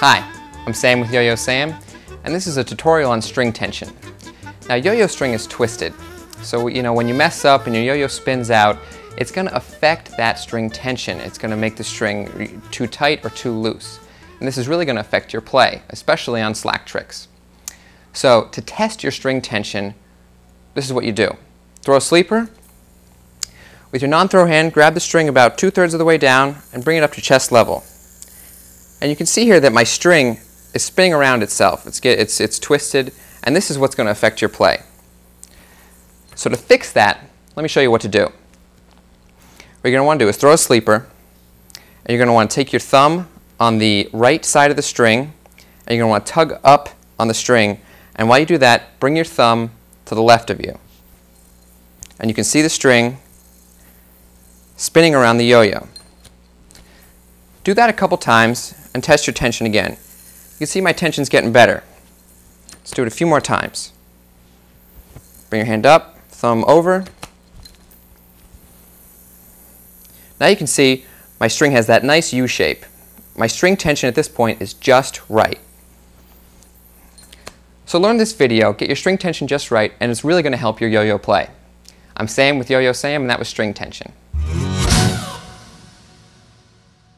Hi, I'm Sam with Yo-Yo Sam, and this is a tutorial on string tension. Now yo-yo string is twisted, so you know when you mess up and your yo-yo spins out, it's going to affect that string tension. It's going to make the string too tight or too loose. And this is really going to affect your play, especially on slack tricks. So to test your string tension, this is what you do. Throw a sleeper. With your non-throw hand, grab the string about two-thirds of the way down and bring it up to chest level. And you can see here that my string is spinning around itself. It's, get, it's, it's twisted, and this is what's going to affect your play. So to fix that, let me show you what to do. What you're going to want to do is throw a sleeper, and you're going to want to take your thumb on the right side of the string, and you're going to want to tug up on the string, and while you do that, bring your thumb to the left of you. And you can see the string spinning around the yo-yo. Do that a couple times and test your tension again. You can see my tension's getting better. Let's do it a few more times. Bring your hand up, thumb over. Now you can see my string has that nice U shape. My string tension at this point is just right. So learn this video, get your string tension just right, and it's really going to help your yo-yo play. I'm Sam with Yo-Yo Sam, and that was string tension.